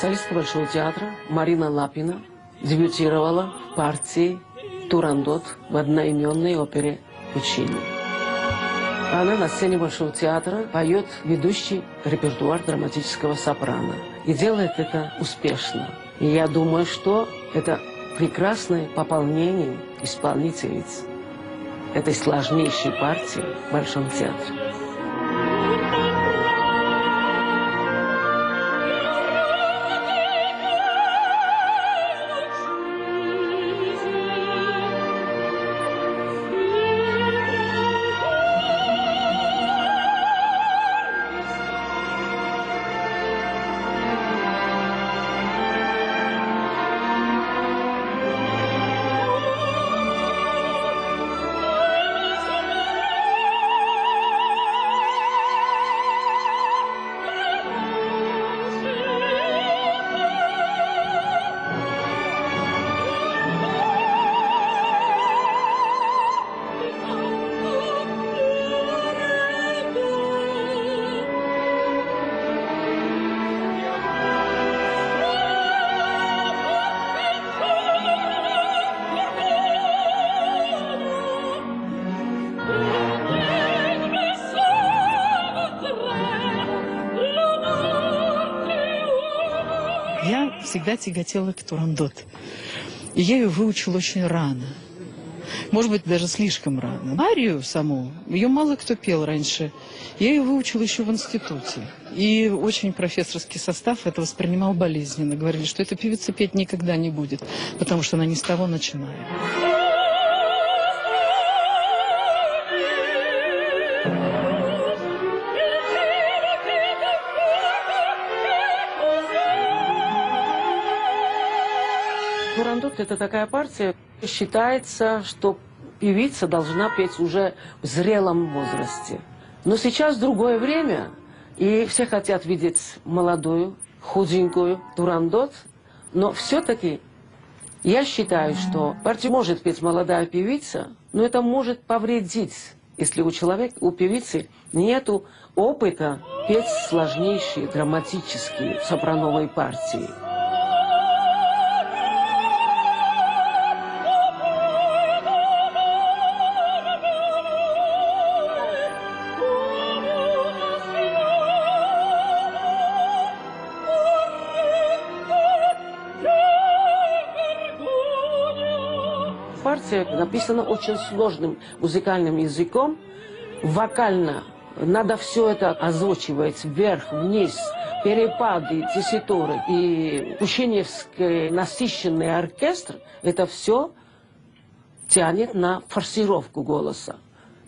Солистка Большого театра Марина Лапина дебютировала в партии «Турандот» в одноименной опере Пучини. Она на сцене Большого театра поет ведущий репертуар драматического сопрано. И делает это успешно. И я думаю, что это прекрасное пополнение исполнительниц этой сложнейшей партии в Большом театре. Я всегда тяготела к турандот. И я ее выучила очень рано. Может быть, даже слишком рано. Арию саму, ее мало кто пел раньше. Я ее выучила еще в институте. И очень профессорский состав это воспринимал болезненно. Говорили, что эта певица петь никогда не будет, потому что она не с того начинает. Турандот – это такая партия, считается, что певица должна петь уже в зрелом возрасте. Но сейчас другое время, и все хотят видеть молодую, худенькую Турандот, но все-таки я считаю, что партию может петь молодая певица, но это может повредить, если у человека, у певицы нету опыта петь сложнейшие драматические сопрановые партии. Партия написана очень сложным музыкальным языком. Вокально надо все это озвучивать вверх, вниз, перепады, тесситуры. И Пущеневский насыщенный оркестр, это все тянет на форсировку голоса.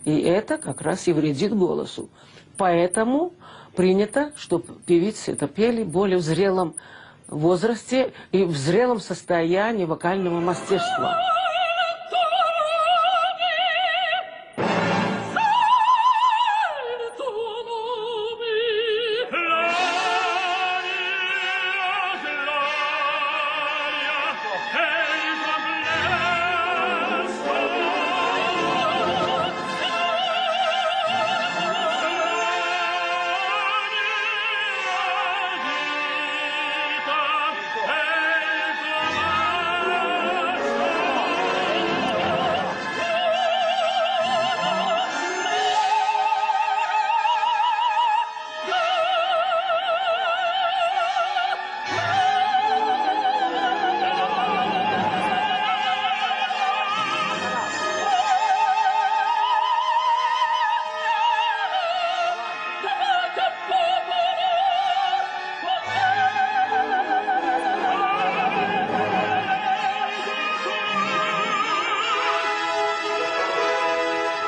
И это как раз и вредит голосу. Поэтому принято, чтобы певицы это пели более в зрелом возрасте и в зрелом состоянии вокального мастерства.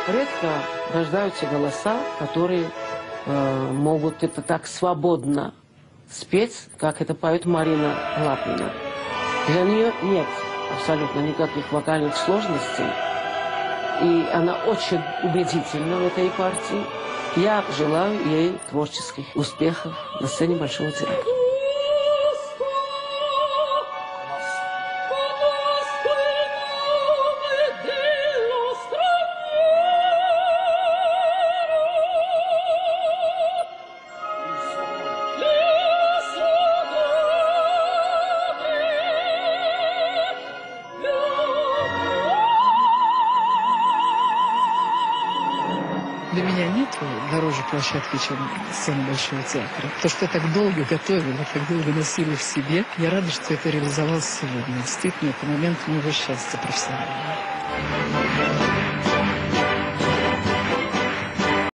Редко рождаются голоса, которые э, могут это так свободно спеть, как это поет Марина Лапина. Для нее нет абсолютно никаких вокальных сложностей. И она очень убедительна в этой партии. Я желаю ей творческих успехов на сцене Большого театра. Для меня нет дороже площадки, чем сцена Большого театра. То, что я так долго готовила, так долго носила в себе, я рада, что это реализовалось сегодня. Действительно, это момент моего счастья профессионального.